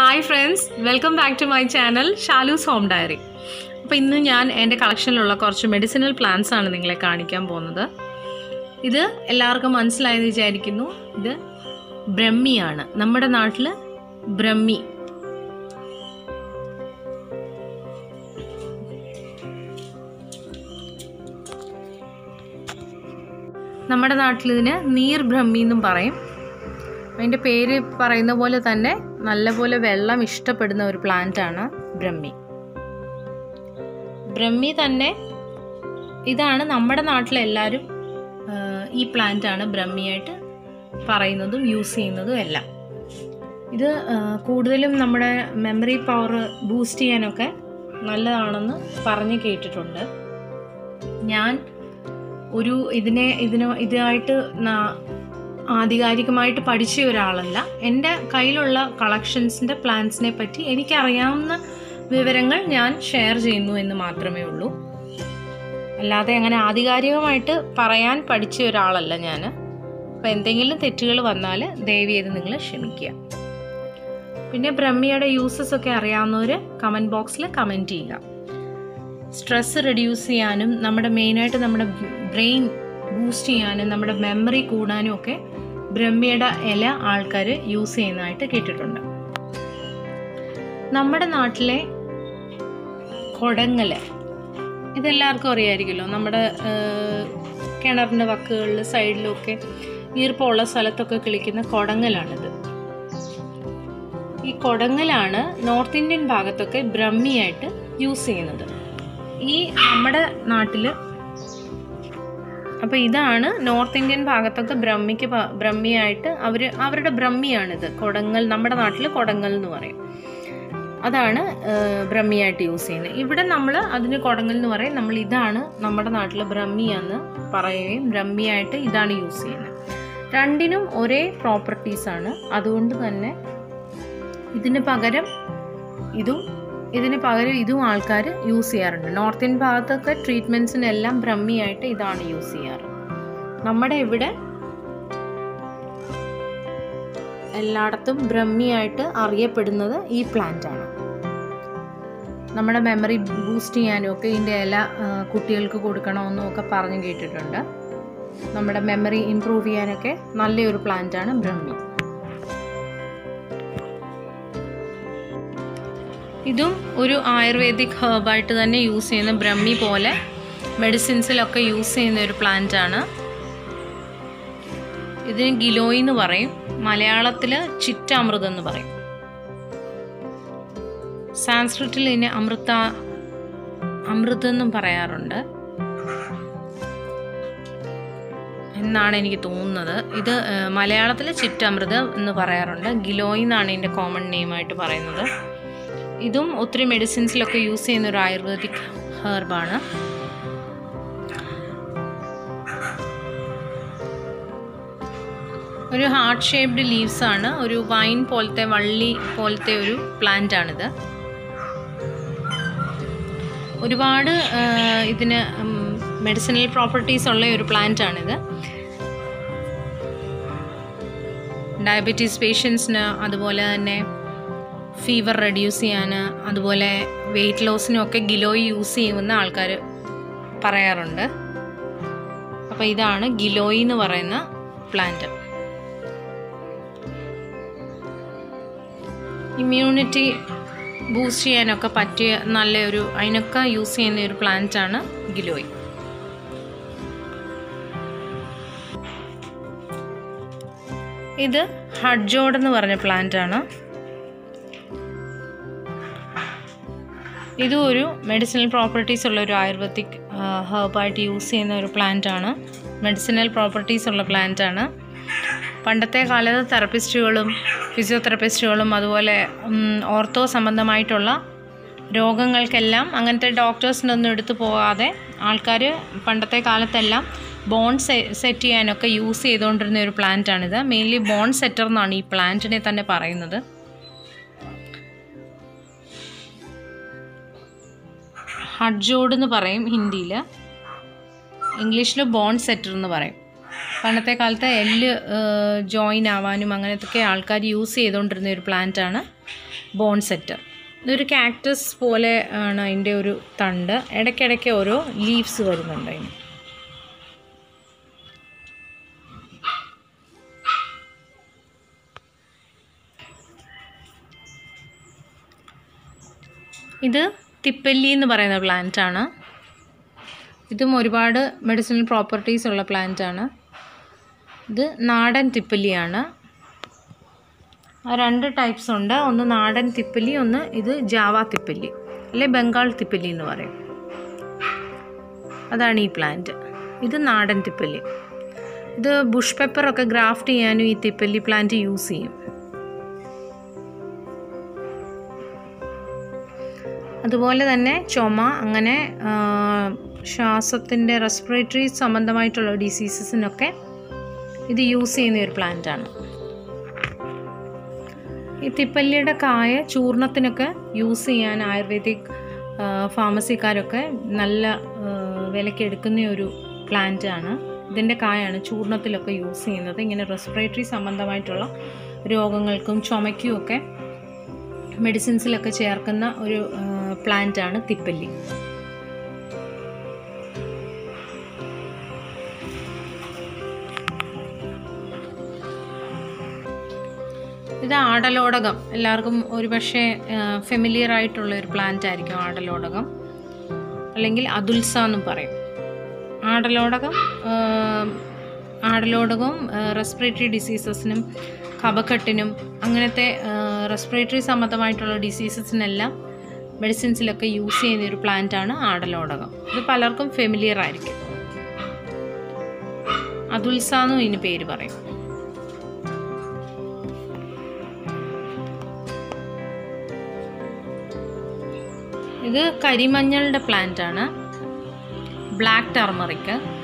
Hi friends welcome back to my channel Shalu's home diary അപ്പോൾ ഇന്ന് ഞാൻ എന്റെ കളക്ഷനിലുള്ള കുറച്ച് മെഡിസിനൽ പ്ലാന്റ്സ് ആണ് നിങ്ങളെ കാണിക്കാൻ പോകുന്നത്. ഇത് എല്ലാവർക്കും മനസ്സിലായെന്ന് വിചാരിക്കുന്നു. ഇത് ബ്രഹ്മിയാണ്. നമ്മുടെ നാട്ടിൽ ബ്രഹ്മി. നമ്മുടെ നാട്ടിലിതിന് നീർ ബ്രഹ്മി എന്നും പറയും. അതിന്റെ പേര് പറയുന്ന പോലെ തന്നെ നല്ലപോലെ വെള്ളം ഇഷ്ടപ്പെടുന്ന ഒരു പ്ലാന്റ് ആണ് ബ്രഹ്മി. ബ്രഹ്മി തന്നെ ഇതാണ് നമ്മുടെ നാട്ടിലെല്ലാവരും ഈ പ്ലാന്റ് ആണ് ബ്രഹ്മിയായിട്ട് പറയുന്നതും യൂസ് ചെയ്യുന്നതും എല്ലാം. ഇത് കൂടുതലും നമ്മുടെ മെമ്മറി പവർ ബൂസ്റ്റ് ചെയ്യാനൊക്കെ നല്ലതാണെന്ന് പറഞ്ഞ് കേട്ടിട്ടുണ്ട്. ഞാൻ ഒരു ഇതിനെ ഇതിനോ ഇതായിട്ട് ആധികാരികമായിട്ട് പഠിച്ച ഒരാളല്ല. എന്റെ കയ്യിലുള്ള കളക്ഷൻസിന്റെ പ്ലാൻസിനെ പറ്റി എനിക്കറിയാവുന്ന വിവരങ്ങൾ ഞാൻ ഷെയർ ചെയ്യുന്നു എന്ന് മാത്രമേ ഉള്ളൂ. അല്ലാതെ അങ്ങനെ ആധികാരികമായിട്ട് പറയാൻ പഠിച്ച ഒരാളല്ല ഞാൻ. അപ്പോൾ എന്തെങ്കിലും തെറ്റുകൾ വന്നാൽ ദയവ് ചെയ്ത് നിങ്ങൾ ക്ഷമിക്കുക. പിന്നെ ബ്രഹ്മിയുടെ യൂസസ് ഒക്കെ അറിയാവുന്നവർ കമന്റ് ബോക്സിൽ കമന്റ് ചെയ്യുക. സ്ട്രെസ് റെഡ്യൂസ് ചെയ്യാനും നമ്മുടെ മെയിനായിട്ട് നമ്മുടെ ബ്രെയിൻ ബൂസ്റ്റ് ചെയ്യാനും നമ്മുടെ മെമ്മറി കൂടാനും ഒക്കെ ബ്രഹ്മിയുടെ ഇല ആൾക്കാർ യൂസ് ചെയ്യുന്നതായിട്ട് കേട്ടിട്ടുണ്ട്. നമ്മുടെ നാട്ടിലെ കൊടങ്ങൽ ഇതെല്ലാവർക്കും അറിയാമായിരിക്കുമല്ലോ നമ്മുടെ കിണറിന്റെ വക്കുകളിൽ സൈഡിലൊക്കെ ഈർപ്പമുള്ള സ്ഥലത്തൊക്കെ കിളിക്കുന്ന കൊടങ്ങലാണിത്. ഈ കൊടങ്ങലാണ് നോർത്ത് ഇന്ത്യൻ ഭാഗത്തൊക്കെ ബ്രഹ്മിയായിട്ട് യൂസ് ചെയ്യുന്നത്. ഈ നമ്മുടെ നാട്ടിൽ അപ്പോൾ ഇതാണ് നോർത്ത് ഇന്ത്യൻ ഭാഗത്തൊക്കെ ബ്രഹ്മിക്ക് ബ്രഹ്മിയായിട്ട് അവർ അവരുടെ ബ്രഹ്മിയാണിത്. കൊടങ്ങൽ നമ്മുടെ നാട്ടിൽ കൊടങ്ങൽ എന്ന് പറയും. അതാണ് ബ്രഹ്മിയായിട്ട് യൂസ് ചെയ്യുന്നത്. ഇവിടെ നമ്മൾ അതിന് കൊടങ്ങൽ എന്ന് പറയും. നമ്മൾ ഇതാണ് നമ്മുടെ നാട്ടിൽ ബ്രഹ്മി എന്ന് പറയുകയും ബ്രഹ്മിയായിട്ട് ഇതാണ് യൂസ് ചെയ്യുന്നത്. രണ്ടിനും ഒരേ പ്രോപ്പർട്ടീസാണ്. അതുകൊണ്ട് തന്നെ ഇതിന് പകരം ഇതും ഇതിന് പകരം ഇതും ആൾക്കാർ യൂസ് ചെയ്യാറുണ്ട്. നോർത്ത് ഇന്ത്യൻ ഭാഗത്തൊക്കെ ട്രീറ്റ്മെന്റ്സിനെല്ലാം ബ്രഹ്മിയായിട്ട് ഇതാണ് യൂസ് ചെയ്യാറ്. നമ്മുടെ ഇവിടെ എല്ലായിടത്തും ബ്രഹ്മിയായിട്ട് അറിയപ്പെടുന്നത് ഈ പ്ലാന്റാണ് നമ്മുടെ മെമ്മറി ബൂസ്റ്റ് ചെയ്യാനും ഒക്കെ ഇതിന്റെ ഇല കുട്ടികൾക്ക് കൊടുക്കണമെന്നും ഒക്കെ പറഞ്ഞു കേട്ടിട്ടുണ്ട്. നമ്മുടെ മെമ്മറി ഇമ്പ്രൂവ് ചെയ്യാനൊക്കെ നല്ലൊരു പ്ലാന്റാണ് ബ്രഹ്മി. ഇതും ഒരു ആയുർവേദിക് ഹേർബായിട്ട് തന്നെ യൂസ് ചെയ്യുന്ന ബ്രഹ്മി പോലെ മെഡിസിൻസിലൊക്കെ യൂസ് ചെയ്യുന്ന ഒരു പ്ലാന്റ് ആണ്. ഇതിന് ഗിലോയ് എന്ന് പറയും. മലയാളത്തിൽ ചിറ്റാമൃതം എന്ന് പറയും. സാൻസ്ക്രിറ്റിൽ ഇതിനെ അമൃത അമൃതം എന്നും പറയാറുണ്ട്. എന്നാണ് എനിക്ക് തോന്നുന്നത്. ഇത് മലയാളത്തിൽ ചിറ്റമൃത് എന്ന് പറയാറുണ്ട്. ഗിലോയ് എന്നാണ് ഇതിന്റെ കോമൺ നെയിമായിട്ട് പറയുന്നത്. ഇതും ഒത്തിരി മെഡിസിൻസിലൊക്കെ യൂസ് ചെയ്യുന്ന ഒരു ആയുർവേദിക് ഹെർബാണ്. ഒരു ഹാർട്ട് ഷേപ്ഡ് ലീവ്സ് ആണ്. ഒരു വൈൻ പോലത്തെ വള്ളി പോലത്തെ ഒരു പ്ലാന്റ് ആണിത്. ഒരുപാട് ഇതിന് മെഡിസിനൽ പ്രോപ്പർട്ടീസ് ഉള്ള ഒരു പ്ലാന്റ് ആണിത്. ഡയബറ്റീസ് പേഷ്യൻസിന് അതുപോലെ തന്നെ ഫീവർ റെഡ്യൂസ് ചെയ്യാൻ അതുപോലെ വെയിറ്റ് ലോസിനും ഒക്കെ ഗിലോയ് യൂസ് ചെയ്യുമെന്ന് ആൾക്കാർ പറയാറുണ്ട്. അപ്പോൾ ഇതാണ് ഗിലോയ് എന്ന് പറയുന്ന പ്ലാന്റ് ഇമ്മ്യൂണിറ്റി ബൂസ്റ്റ് ചെയ്യാനൊക്കെ പറ്റിയ നല്ലൊരു അതിനൊക്കെ യൂസ് ചെയ്യുന്ന ഒരു പ്ലാന്റ് ആണ് ഗിലോയ് ഇത് ഹഡ്ജോഡ് എന്ന് പറഞ്ഞ പ്ലാന്റ് ആണ്. ഇതും ഒരു മെഡിസിനൽ പ്രോപ്പർട്ടീസ് ഉള്ള ഒരു ആയുർവേദിക് ഹെർബായിട്ട് യൂസ് ചെയ്യുന്ന ഒരു പ്ലാന്റ് ആണ്. മെഡിസിനൽ പ്രോപ്പർട്ടീസ് ഉള്ള പ്ലാന്റ് ആണ്. പണ്ടത്തെ കാലത്ത് തെറപ്പിസ്റ്റുകളും ഫിസിയോതെറപ്പിസ്റ്റുകളും അതുപോലെ ഓർത്തോ സംബന്ധമായിട്ടുള്ള രോഗങ്ങൾക്കെല്ലാം അങ്ങനത്തെ ഡോക്ടേഴ്സിന്റെ ഒന്നും എടുത്തു പോകാതെ ആൾക്കാർ പണ്ടത്തെ കാലത്തെല്ലാം ബോൺ സെറ്റ് ചെയ്യാനൊക്കെ യൂസ് ചെയ്തുകൊണ്ടിരുന്ന ഒരു പ്ലാന്റ് ആണിത്. മെയിൻലി ബോൺ സെറ്റർ എന്നാണ് ഈ പ്ലാന്റിനെ തന്നെ പറയുന്നത്. ഹഡ്ജോഡ് എന്ന് പറയും ഹിന്ദിയിൽ ഇംഗ്ലീഷിൽ ബോൺ സെറ്റർ എന്ന് പറയും. പണ്ടത്തെ കാലത്ത് എല്ല് ജോയിൻ ആവാനും അങ്ങനത്തെയൊക്കെ ആൾക്കാർ യൂസ് ചെയ്തുകൊണ്ടിരുന്ന ഒരു പ്ലാന്റ് ആണ് ബോൺ സെറ്റർ. ഇതൊരു കാക്ടസ് പോലെ ആണ് അതിന്റെ ഒരു തണ്ട്. ഇടയ്ക്കിടയ്ക്ക് ഓരോ ലീവ്സ് വരുന്നുണ്ട് അതിന്. ഇത് തിപ്പല്ലി എന്ന് പറയുന്ന പ്ലാന്റ് ആണ്. ഇതും ഒരുപാട് മെഡിസിനൽ പ്രോപ്പർട്ടീസ് ഉള്ള പ്ലാന്റ് ആണ്. ഇത് നാടൻ തിപ്പല്ലിയാണ്. ആ രണ്ട് ടൈപ്സ് ഉണ്ട്. ഒന്ന് നാടൻ തിപ്പല്ലി ഒന്ന് ഇത് ജാവ തിപ്പല്ലി അല്ലെ ബംഗാൾ തിപ്പല്ലി എന്ന് പറയും. അതാണ് ഈ പ്ലാന്റ് ഇത് നാടൻ തിപ്പല്ലി. ഇത് ബുഷ് പെപ്പറൊക്കെ ഗ്രാഫ്റ്റ് ചെയ്യാനും ഈ തിപ്പല്ലി പ്ലാന്റ് യൂസ് ചെയ്യും. അതുപോലെ തന്നെ ചുമ അങ്ങനെ ശ്വാസത്തിന്റെ റെസ്പിറേറ്ററി സംബന്ധമായിട്ടുള്ള ഡിസീസസിനൊക്കെ ഇത് യൂസ് ചെയ്യുന്ന ഒരു പ്ലാന്റാണ് ഈ തിപ്പല്ലിയുടെ കായ ചൂർണത്തിനൊക്കെ യൂസ് ചെയ്യാൻ ആയുർവേദിക് ഫാർമസിക്കാരൊക്കെ നല്ല വിലയ്ക്ക് എടുക്കുന്ന ഒരു പ്ലാന്റാണ് ഇതിന്റെ കായാണ് ചൂർണത്തിലൊക്കെ യൂസ് ചെയ്യുന്നത്. ഇങ്ങനെ റെസ്പിറേറ്ററി സംബന്ധമായിട്ടുള്ള രോഗങ്ങൾക്കും ചുമയ്ക്കും ഒക്കെ മെഡിസിൻസിലൊക്കെ ചേർക്കുന്ന ഒരു പ്ലാന്റ് ആണ് തിപ്പല്ലി. ഇത് ആടലോടകം. എല്ലാവർക്കും ഒരുപക്ഷെ ഫെമിലിയർ ആയിട്ടുള്ള ഒരു പ്ലാന്റ് ആയിരിക്കും ആടലോടകം. അല്ലെങ്കിൽ അതുൽസ എന്നും പറയും. ആടലോടകം ആടലോടകവും റെസ്പിറേറ്ററി ഡിസീസസിനും കഫക്കെട്ടിനും അങ്ങനത്തെ റെസ്പിറേറ്ററി സംബന്ധമായിട്ടുള്ള ഡിസീസസിനെല്ലാം മെഡിസിൻസിലൊക്കെ യൂസ് ചെയ്യുന്ന ഒരു പ്ലാന്റ് ആണ് ആടലോടകം. ഇത് പലർക്കും ഫെമിലിയർ ആയിരിക്കും. അതുൽസ എന്നും ഇതിന് പേര് പറയും. ഇത് കരിമഞ്ഞളുടെ പ്ലാന്റ് ആണ്. ബ്ലാക്ക് ടർമറിക്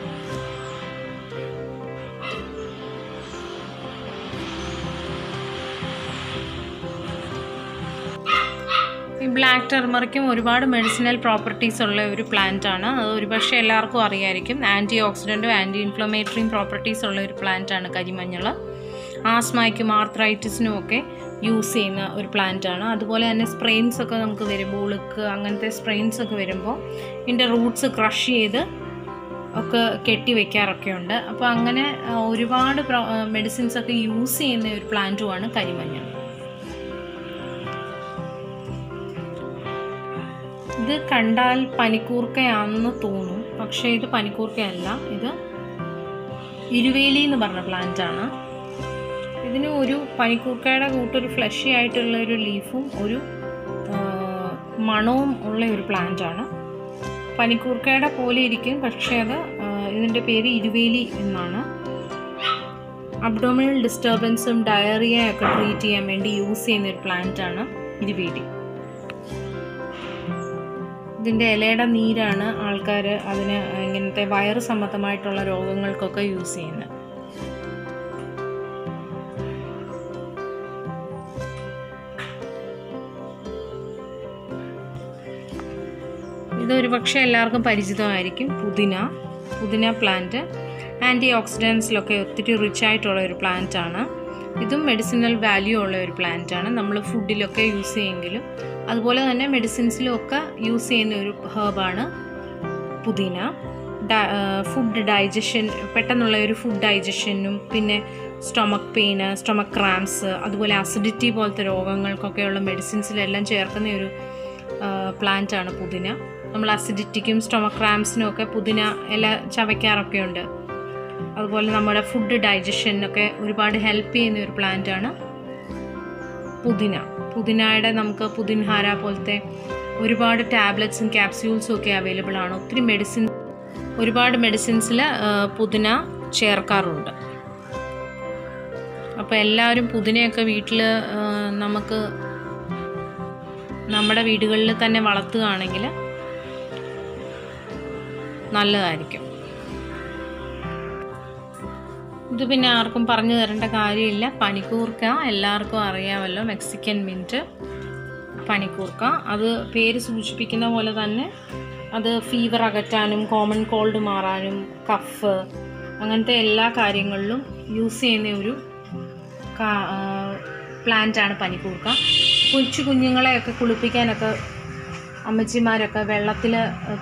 ഈ ബ്ലാക്ക് ടെർമറിക്കും ഒരുപാട് മെഡിസിനൽ പ്രോപ്പർട്ടീസ് ഉള്ള ഒരു പ്ലാന്റ് ആണ്. അത് ഒരുപക്ഷെ എല്ലാവർക്കും അറിയായിരിക്കും. ആന്റി ഓക്സിഡന്റും ആന്റി ഇൻഫ്ലമേറ്ററിയും പ്രോപ്പർട്ടീസ് ഉള്ള ഒരു പ്ലാന്റ് ആണ് കരിമഞ്ഞൾ ആസ്മയ്ക്കും ആർത്രൈറ്റിസിനും ഒക്കെ യൂസ് ചെയ്യുന്ന ഒരു പ്ലാന്റ് ആണ്. അതുപോലെ തന്നെ സ്പ്രെയിൻസ് ഒക്കെ നമുക്ക് വരുമ്പോൾ ഉളുക്ക് അങ്ങനത്തെ സ്പ്രെയിൻസ് ഒക്കെ വരുമ്പോൾ ഇതിന്റെ റൂട്ട്സ് ക്രഷ് ചെയ്ത് ഒക്കെ കെട്ടി വെക്കാറൊക്കെ ഉണ്ട്. അപ്പോൾ അങ്ങനെ ഒരുപാട് മെഡിസിൻസ് ഒക്കെ യൂസ് ചെയ്യുന്ന ഒരു പ്ലാന്റുമാണ് കരിമഞ്ഞൾ ഇത് കണ്ടാൽ പനിക്കൂർക്കയാണെന്ന് തോന്നും. പക്ഷേ ഇത് പനിക്കൂർക്കയല്ല. ഇത് ഇരുവേലി എന്ന് പറഞ്ഞ പ്ലാന്റ് ആണ്. ഇതിന് ഒരു പനിക്കൂർക്കയുടെ കൂട്ടൊരു ഫ്ലഷി ആയിട്ടുള്ള ഒരു ലീഫും ഒരു മണവും ഉള്ള ഒരു പ്ലാന്റ് ആണ്. പനിക്കൂർക്കയുടെ പോലെ ഇരിക്കും. പക്ഷേ അത് ഇതിന്റെ പേര് ഇരുവേലി എന്നാണ്. അബ്ഡോമിനൽ ഡിസ്റ്റർബൻസും ഡയറിയ ഒക്കെ ട്രീറ്റ് ചെയ്യാൻ വേണ്ടി യൂസ് ചെയ്യുന്ന ഒരു പ്ലാന്റ് ആണ് ഇരുവേലി. ഇതിന്റെ ഇലയുടെ നീരാണ് ആൾക്കാർ അതിന് ഇങ്ങനത്തെ വയറ് സംബന്ധമായിട്ടുള്ള രോഗങ്ങൾക്കൊക്കെ യൂസ് ചെയ്യുന്നത്. ഇതൊരു പക്ഷേ എല്ലാവർക്കും പരിചിതമായിരിക്കും. പുതിന പുതിന പ്ലാന്റ് ആന്റി ഓക്സിഡൻസിലൊക്കെ ഒത്തിരി റിച്ച് ആയിട്ടുള്ള ഒരു പ്ലാന്റ് ആണ്. ഇതും മെഡിസിനൽ വാല്യൂ ഉള്ള ഒരു പ്ലാന്റ് ആണ്. നമ്മൾ ഫുഡിലൊക്കെ യൂസ് ചെയ്യുമെങ്കിലും അതുപോലെ തന്നെ മെഡിസിൻസിലും ഒക്കെ യൂസ് ചെയ്യുന്ന ഒരു ഹേർബാണ് പുതിന. ഫുഡ് ഡൈജഷൻ പെട്ടെന്നുള്ള ഒരു ഫുഡ് ഡൈജഷനും പിന്നെ സ്റ്റൊമക് പെയിന് സ്റ്റൊമക് ക്രാംസ് അതുപോലെ അസിഡിറ്റി പോലത്തെ രോഗങ്ങൾക്കൊക്കെയുള്ള മെഡിസിൻസിലെല്ലാം ചേർക്കുന്ന ഒരു പ്ലാന്റാണ് പുതിന. നമ്മൾ അസിഡിറ്റിക്കും സ്റ്റൊമക് ക്രാംസിനും ഒക്കെ പുതിന ഇല ചവയ്ക്കാറൊക്കെ ഉണ്ട് അതുപോലെ നമ്മുടെ ഫുഡ് ഡൈജഷനൊക്കെ ഒരുപാട് ഹെൽപ്പ് ചെയ്യുന്ന ഒരു പ്ലാന്റാണ് പുതിന. പുതിനയുടെ നമുക്ക് പുതിൻഹാര പോലത്തെ ഒരുപാട് ടാബ്ലറ്റ്സും ക്യാപ്സ്യൂൾസും ഒക്കെ അവൈലബിൾ ആണ്. ഒത്തിരി മെഡിസിൻ ഒരുപാട് മെഡിസിൻസിൽ പുതിന ചേർക്കാറുണ്ട്. അപ്പോൾ എല്ലാവരും പുതിനയൊക്കെ വീട്ടിൽ നമുക്ക് നമ്മുടെ വീടുകളിൽ തന്നെ വളർത്തുകയാണെങ്കിൽ നല്ലതായിരിക്കും. ഇത് പിന്നെ ആർക്കും പറഞ്ഞു തരേണ്ട കാര്യമില്ല. പനിക്കൂർക്ക എല്ലാവർക്കും അറിയാമല്ലോ. മെക്സിക്കൻ മിന്റ് പനിക്കൂർക്ക അത് പേര് സൂചിപ്പിക്കുന്ന പോലെ തന്നെ അത് ഫീവർ അകറ്റാനും കോമൺ കോൾഡ് മാറാനും കഫ് അങ്ങനത്തെ എല്ലാ കാര്യങ്ങളിലും യൂസ് ചെയ്യുന്ന ഒരു പ്ലാന്റാണ് പനിക്കൂർക്ക. കൊച്ചു കുഞ്ഞുങ്ങളെയൊക്കെ കുളിപ്പിക്കാനൊക്കെ അമ്മച്ചിമാരൊക്കെ വെള്ളത്തിൽ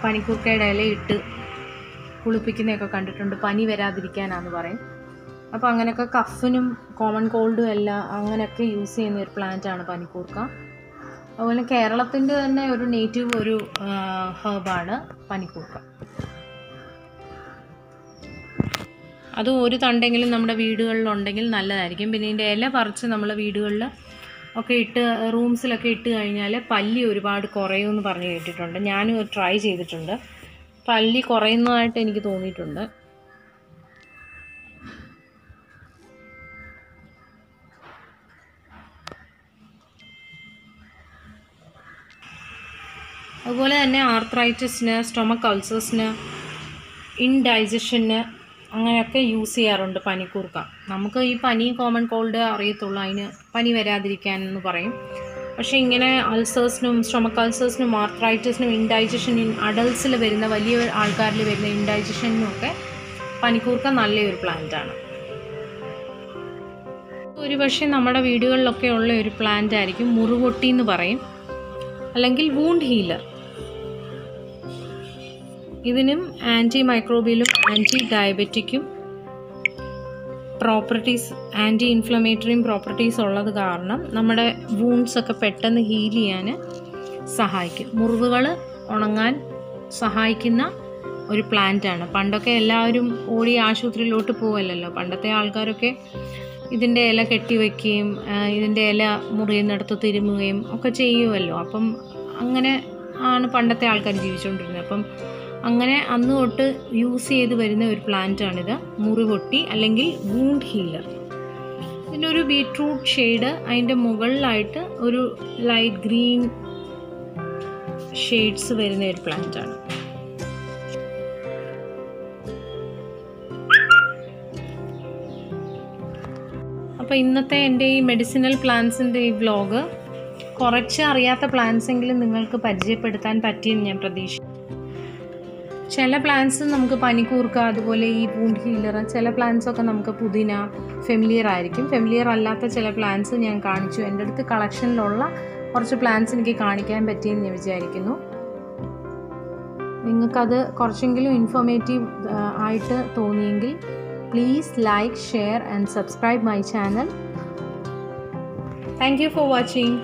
പനിക്കൂർക്കയുടെ ഇല ഇട്ട് കുളിപ്പിക്കുന്നതൊക്കെ കണ്ടിട്ടുണ്ട്. പനി വരാതിരിക്കാനാന്ന് പറയും. അപ്പോൾ അങ്ങനെയൊക്കെ കഫിനും കോമൺ കോൾഡും എല്ലാം അങ്ങനെയൊക്കെ യൂസ് ചെയ്യുന്ന ഒരു പ്ലാന്റ് ആണ് പനിക്കൂർക്ക. അതുപോലെ കേരളത്തിന്റെ തന്നെ ഒരു നേറ്റീവ് ഒരു ഹേർബാണ് പനിക്കൂർക്ക. അത് ഒരു തണ്ടെങ്കിലും നമ്മുടെ വീടുകളിലുണ്ടെങ്കിൽ നല്ലതായിരിക്കും. പിന്നെ ഇതിന്റെ ഇല പറിച്ച് നമ്മൾ വീടുകളിൽ ഒക്കെ ഇട്ട് റൂംസിലൊക്കെ ഇട്ട് കഴിഞ്ഞാൽ പല്ലി ഒരുപാട് കുറയുമെന്ന് പറഞ്ഞ് കേട്ടിട്ടുണ്ട്. ഞാനും ട്രൈ ചെയ്തിട്ടുണ്ട്. പല്ലി കുറയുന്നതായിട്ട് എനിക്ക് തോന്നിയിട്ടുണ്ട്. അതുപോലെ തന്നെ ആർത്രൈറ്റിസിന് സ്റ്റൊമക്ക് അൾസേഴ്സിന് ഇൻഡൈജഷന് അങ്ങനെയൊക്കെ യൂസ് ചെയ്യാറുണ്ട് പനിക്കൂർക്ക. നമുക്ക് ഈ പനി കോമൺ കോൾഡ് അറിയത്തുള്ളൂ. അതിന് പനി വരാതിരിക്കാൻ എന്ന് പറയും. പക്ഷേ ഇങ്ങനെ അൾസേഴ്സിനും സ്റ്റൊമക്ക് അൾസേഴ്സിനും ആർത്രൈറ്റിസിനും ഇൻഡൈജഷൻ അഡൽസിൽ വരുന്ന വലിയ ആൾക്കാരിൽ വരുന്ന ഇൻഡൈജഷനും ഒക്കെ പനിക്കൂർക്ക നല്ലൊരു പ്ലാന്റ് ആണ്. ഒരുപക്ഷെ നമ്മുടെ വീടുകളിലൊക്കെ ഉള്ള ഒരു പ്ലാന്റ് ആയിരിക്കും മുറുകൊട്ടി എന്ന് പറയും. അല്ലെങ്കിൽ വൂണ്ട് ഹീലർ ഇതിനും ആന്റി മൈക്രോബിയലും ആന്റി ഡയബറ്റിക്കും പ്രോപ്പർട്ടീസ് ആന്റി ഇൻഫ്ലമേറ്ററിയും പ്രോപ്പർട്ടീസ് ഉള്ളത് കാരണം നമ്മുടെ വൂൺസ് ഒക്കെ പെട്ടെന്ന് ഹീൽ ചെയ്യാൻ സഹായിക്കും. മുറിവുകൾ ഉണങ്ങാൻ സഹായിക്കുന്ന ഒരു പ്ലാന്റാണ് പണ്ടൊക്കെ എല്ലാവരും ഓടി ആശുപത്രിയിലോട്ട് പോവല്ലല്ലോ. പണ്ടത്തെ ആൾക്കാരൊക്കെ ഇതിന്റെ ഇല കെട്ടിവെക്കുകയും ഇതിന്റെ ഇല മുറിയുന്നിടത്ത് തിരുമുകയും ഒക്കെ ചെയ്യുമല്ലോ അപ്പം അങ്ങനെ ആണ് പണ്ടത്തെ ആൾക്കാർ ജീവിച്ചുകൊണ്ടിരുന്നത്. അപ്പം അങ്ങനെ അന്ന് തൊട്ട് യൂസ് ചെയ്ത് വരുന്ന ഒരു പ്ലാന്റാണിത് മുറിവൊട്ടി അല്ലെങ്കിൽ വൂണ്ട് ഹീലർ ഇതിനൊരു ബീട്രൂട്ട് ഷെയ്ഡ് അതിന്റെ മുകളിലായിട്ട് ഒരു ലൈറ്റ് ഗ്രീൻ ഷെയ്ഡ്സ് വരുന്ന ഒരു പ്ലാന്റാണ് അപ്പോൾ ഇന്നത്തെ എന്റെ ഈ മെഡിസിനൽ പ്ലാന്റ്സിന്റെ ഈ വ്ലോഗ് കുറച്ച് അറിയാത്ത പ്ലാന്റ്സ് എങ്കിലും നിങ്ങൾക്ക് പരിചയപ്പെടുത്താൻ പറ്റിയെന്ന് ഞാൻ പ്രതീക്ഷിക്കുന്നു. ചില പ്ലാന്റ്സ് നമുക്ക് പനിക്കൂർക്ക അതുപോലെ ഈ പൂണ്ട് ഹീലർ ചില പ്ലാന്റ്സ് ഒക്കെ നമുക്ക് പുതിന ഫെമിലിയർ ആയിരിക്കും. ഫെമിലിയർ അല്ലാത്ത ചില പ്ലാന്റ്സ് ഞാൻ കാണിച്ചു. എന്റെ അടുത്ത് കളക്ഷനിലുള്ള കുറച്ച് പ്ലാന്റ്സ് എനിക്ക് കാണിക്കാൻ പറ്റിയെന്ന് ഞാൻ വിചാരിക്കുന്നു. നിങ്ങൾക്കത് കുറച്ചെങ്കിലും ഇൻഫോർമേറ്റീവ് ആയിട്ട് തോന്നിയെങ്കിൽ please like share and subscribe my channel thank you for watching